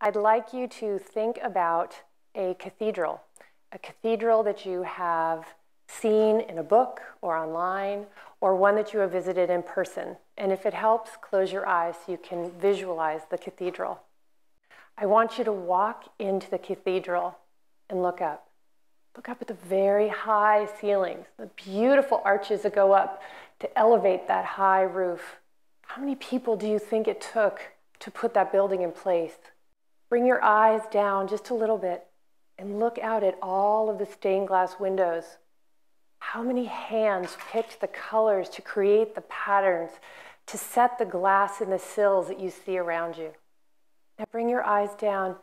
I'd like you to think about a cathedral, a cathedral that you have seen in a book or online, or one that you have visited in person. And if it helps, close your eyes so you can visualize the cathedral. I want you to walk into the cathedral and look up. Look up at the very high ceilings, the beautiful arches that go up to elevate that high roof. How many people do you think it took to put that building in place? Bring your eyes down just a little bit and look out at all of the stained glass windows. How many hands picked the colors to create the patterns, to set the glass in the sills that you see around you? Now bring your eyes down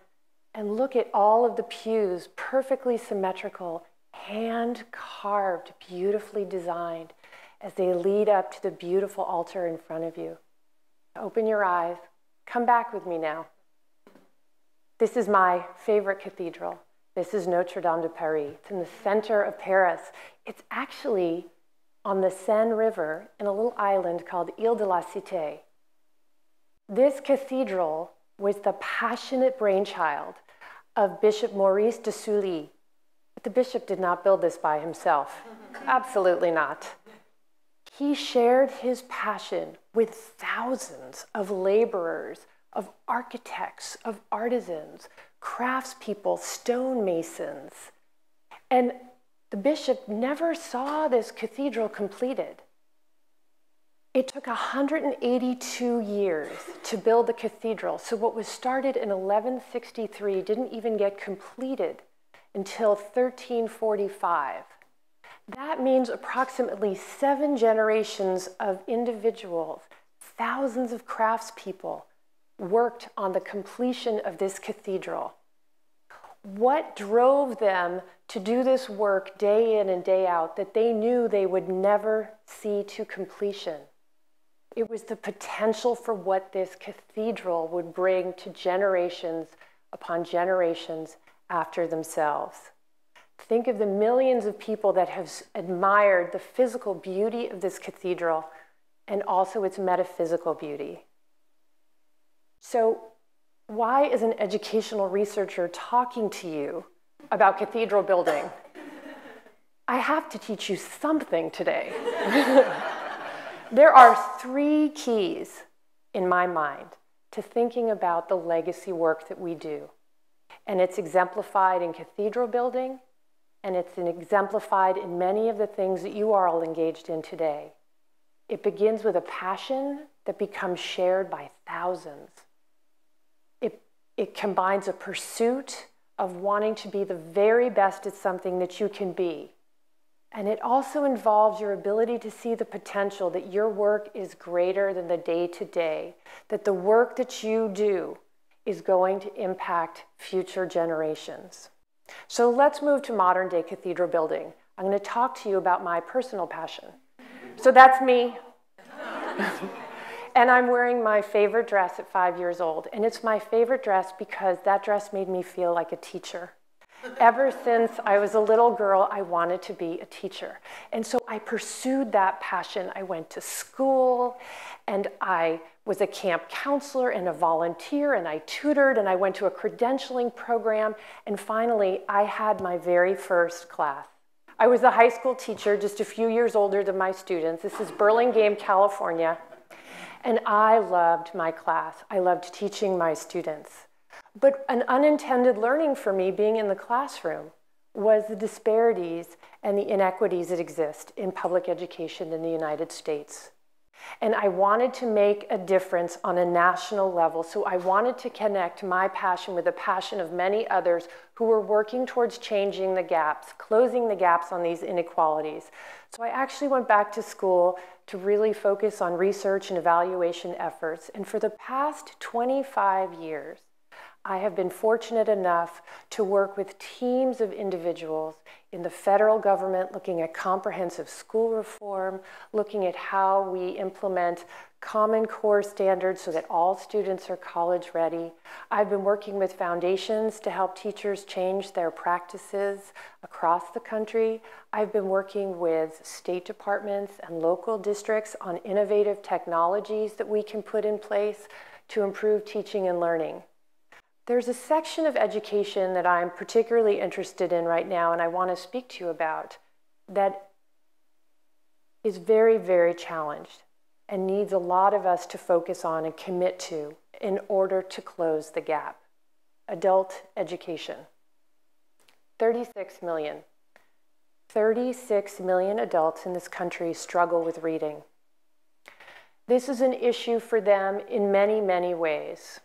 and look at all of the pews, perfectly symmetrical, hand carved, beautifully designed, as they lead up to the beautiful altar in front of you. Open your eyes. Come back with me now. This is my favorite cathedral. This is Notre Dame de Paris. It's in the center of Paris. It's actually on the Seine River in a little island called Ile de la Cité. This cathedral was the passionate brainchild of Bishop Maurice de Sully. But the bishop did not build this by himself. Absolutely not. He shared his passion with thousands of laborers, of architects, of artisans, craftspeople, stonemasons. And the bishop never saw this cathedral completed. It took 182 years to build the cathedral. So, what was started in 1163 didn't even get completed until 1345. That means approximately seven generations of individuals, thousands of craftspeople worked on the completion of this cathedral. What drove them to do this work day in and day out that they knew they would never see to completion? It was the potential for what this cathedral would bring to generations upon generations after themselves. Think of the millions of people that have admired the physical beauty of this cathedral and also its metaphysical beauty. So, why is an educational researcher talking to you about cathedral building? I have to teach you something today. There are three keys in my mind to thinking about the legacy work that we do. And it's exemplified in cathedral building, and it's exemplified in many of the things that you are all engaged in today. It begins with a passion that becomes shared by thousands. It, combines a pursuit of wanting to be the very best at something that you can be and it also involves your ability to see the potential that your work is greater than the day to day, that the work that you do is going to impact future generations. So let's move to modern day cathedral building. I'm going to talk to you about my personal passion. So that's me. And I'm wearing my favorite dress at five years old. And it's my favorite dress because that dress made me feel like a teacher. Ever since I was a little girl, I wanted to be a teacher. And so I pursued that passion. I went to school and I was a camp counselor and a volunteer and I tutored and I went to a credentialing program. And finally, I had my very first class. I was a high school teacher, just a few years older than my students. This is Burlingame, California. And I loved my class. I loved teaching my students. But an unintended learning for me being in the classroom was the disparities and the inequities that exist in public education in the United States. And I wanted to make a difference on a national level. So I wanted to connect my passion with the passion of many others who were working towards changing the gaps, closing the gaps on these inequalities. So I actually went back to school to really focus on research and evaluation efforts. And for the past 25 years, I have been fortunate enough to work with teams of individuals in the federal government looking at comprehensive school reform, looking at how we implement common core standards so that all students are college ready. I've been working with foundations to help teachers change their practices across the country. I've been working with state departments and local districts on innovative technologies that we can put in place to improve teaching and learning. There's a section of education that I'm particularly interested in right now and I want to speak to you about that is very, very challenged and needs a lot of us to focus on and commit to in order to close the gap. Adult education. 36 million. 36 million adults in this country struggle with reading. This is an issue for them in many, many ways.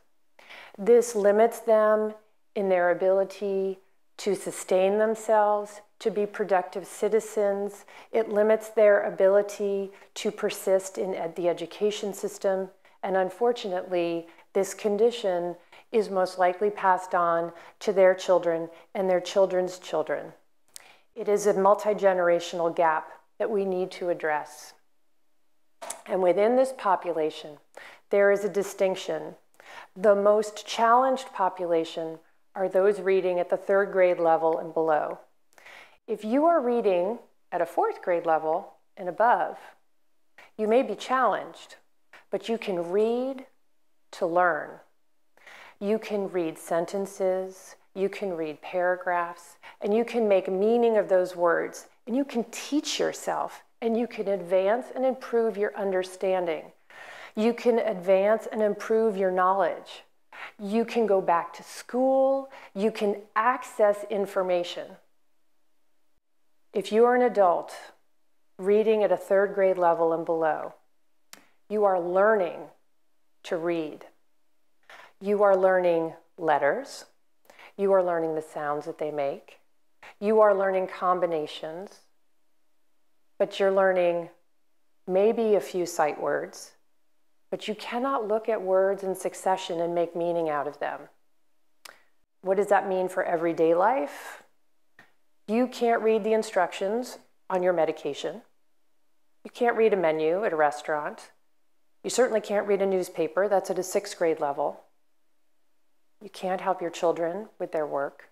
This limits them in their ability to sustain themselves, to be productive citizens. It limits their ability to persist in ed the education system. And unfortunately, this condition is most likely passed on to their children and their children's children. It is a multi-generational gap that we need to address. And within this population, there is a distinction. The most challenged population are those reading at the third grade level and below. If you are reading at a fourth grade level and above, you may be challenged, but you can read to learn. You can read sentences, you can read paragraphs, and you can make meaning of those words, and you can teach yourself, and you can advance and improve your understanding. You can advance and improve your knowledge. You can go back to school. You can access information. If you are an adult reading at a third grade level and below, you are learning to read. You are learning letters. You are learning the sounds that they make. You are learning combinations, but you're learning maybe a few sight words, but you cannot look at words in succession and make meaning out of them. What does that mean for everyday life? You can't read the instructions on your medication. You can't read a menu at a restaurant. You certainly can't read a newspaper. That's at a sixth grade level. You can't help your children with their work.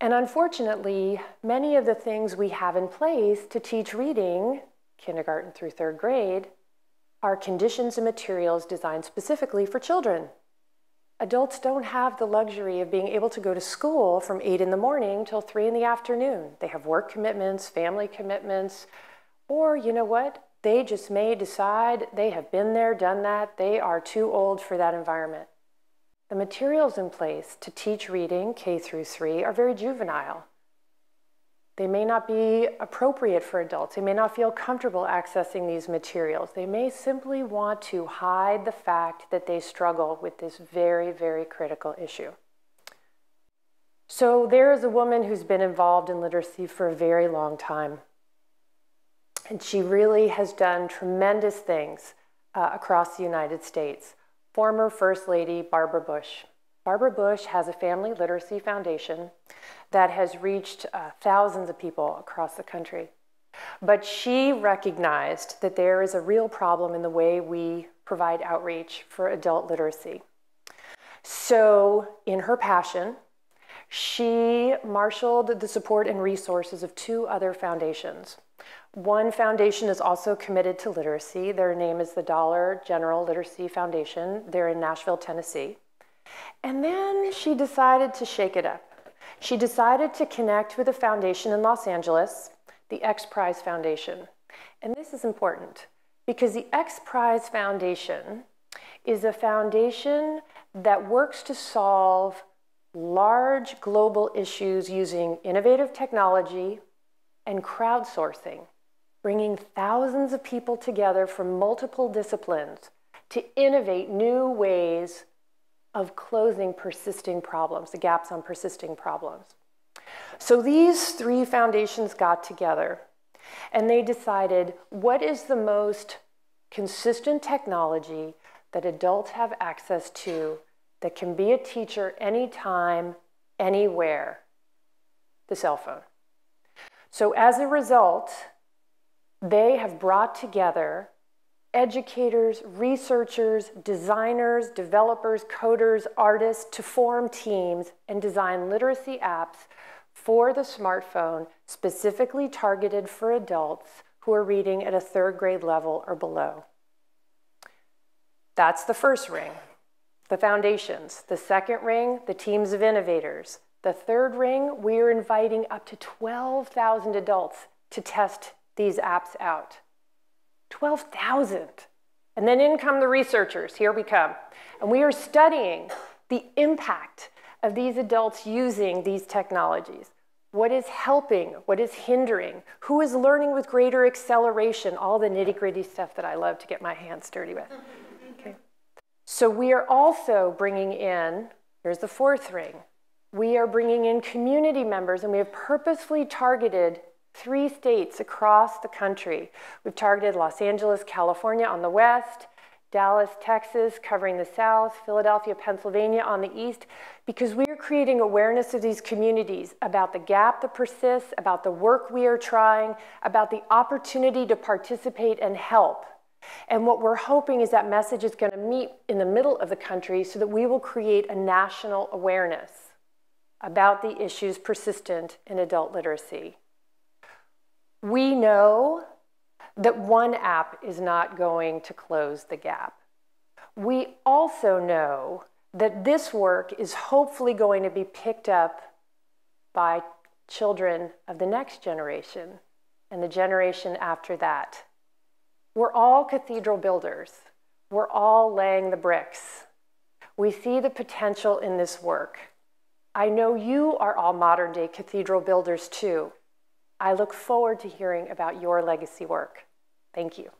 And unfortunately, many of the things we have in place to teach reading, kindergarten through third grade, are conditions and materials designed specifically for children. Adults don't have the luxury of being able to go to school from 8 in the morning till 3 in the afternoon. They have work commitments, family commitments, or you know what? They just may decide they have been there, done that. They are too old for that environment. The materials in place to teach reading K through 3 are very juvenile. They may not be appropriate for adults. They may not feel comfortable accessing these materials. They may simply want to hide the fact that they struggle with this very, very critical issue. So there is a woman who's been involved in literacy for a very long time. And she really has done tremendous things uh, across the United States former First Lady Barbara Bush. Barbara Bush has a family literacy foundation that has reached uh, thousands of people across the country. But she recognized that there is a real problem in the way we provide outreach for adult literacy. So, in her passion, she marshaled the support and resources of two other foundations. One foundation is also committed to literacy. Their name is the Dollar General Literacy Foundation. They're in Nashville, Tennessee. And then she decided to shake it up. She decided to connect with a foundation in Los Angeles, the X Prize Foundation. And this is important because the X Prize Foundation is a foundation that works to solve large global issues using innovative technology and crowdsourcing bringing thousands of people together from multiple disciplines to innovate new ways of closing persisting problems, the gaps on persisting problems. So these three foundations got together and they decided what is the most consistent technology that adults have access to that can be a teacher anytime, anywhere? The cell phone. So as a result, they have brought together educators, researchers, designers, developers, coders, artists to form teams and design literacy apps for the smartphone specifically targeted for adults who are reading at a third grade level or below. That's the first ring. the foundations. The second ring, the teams of innovators. The third ring, we are inviting up to 12,000 adults to test these apps out. 12,000. And then in come the researchers. Here we come. And we are studying the impact of these adults using these technologies. What is helping? What is hindering? Who is learning with greater acceleration? All the nitty gritty stuff that I love to get my hands dirty with. Okay. So we are also bringing in, here's the fourth ring, we are bringing in community members and we have purposefully targeted three states across the country. We've targeted Los Angeles, California on the west, Dallas, Texas, covering the south, Philadelphia, Pennsylvania on the east, because we are creating awareness of these communities about the gap that persists, about the work we are trying, about the opportunity to participate and help. And what we're hoping is that message is going to meet in the middle of the country so that we will create a national awareness about the issues persistent in adult literacy. We know that one app is not going to close the gap. We also know that this work is hopefully going to be picked up by children of the next generation and the generation after that. We're all cathedral builders. We're all laying the bricks. We see the potential in this work. I know you are all modern day cathedral builders too. I look forward to hearing about your legacy work. Thank you.